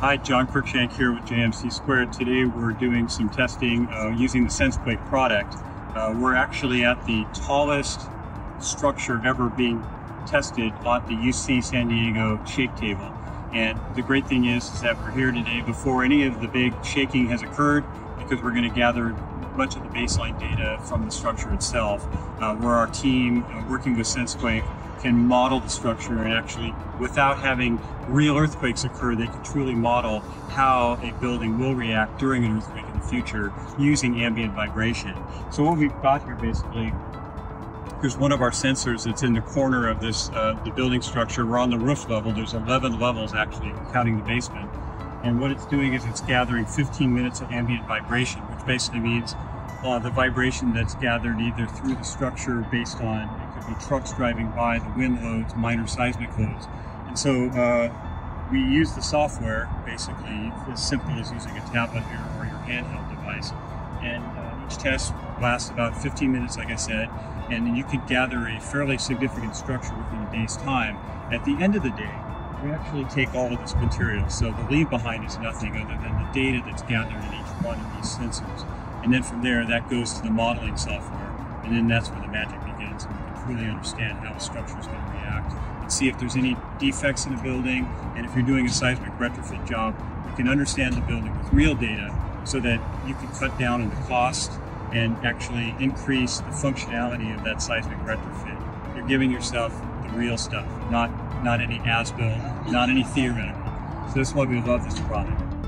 Hi, John Cruikshank here with JMC Squared. Today we're doing some testing uh, using the SenseQuake product. Uh, we're actually at the tallest structure ever being tested at the UC San Diego shake table. And the great thing is, is that we're here today before any of the big shaking has occurred because we're going to gather much of the baseline data from the structure itself, uh, where our team, uh, working with SenseQuake, can model the structure and actually, without having real earthquakes occur, they can truly model how a building will react during an earthquake in the future using ambient vibration. So what we've got here basically Here's one of our sensors that's in the corner of this uh, the building structure. We're on the roof level. There's 11 levels actually, counting the basement. And what it's doing is it's gathering 15 minutes of ambient vibration, which basically means uh, the vibration that's gathered either through the structure based on it could be trucks driving by, the wind loads, minor seismic loads. And so uh, we use the software basically as simple as using a tablet or your handheld device. And uh, each test lasts about 15 minutes, like I said, and you could gather a fairly significant structure within a day's time. At the end of the day, we actually take all of this material, so the leave behind is nothing other than the data that's gathered in each one of these sensors. And then from there, that goes to the modeling software, and then that's where the magic begins And we can really understand how a structure is going to react and see if there's any defects in the building. And if you're doing a seismic retrofit job, you can understand the building with real data so that you can cut down on the cost and actually increase the functionality of that seismic retrofit. You're giving yourself the real stuff, not, not any as-built, not any theoretical. So that's why we love this product.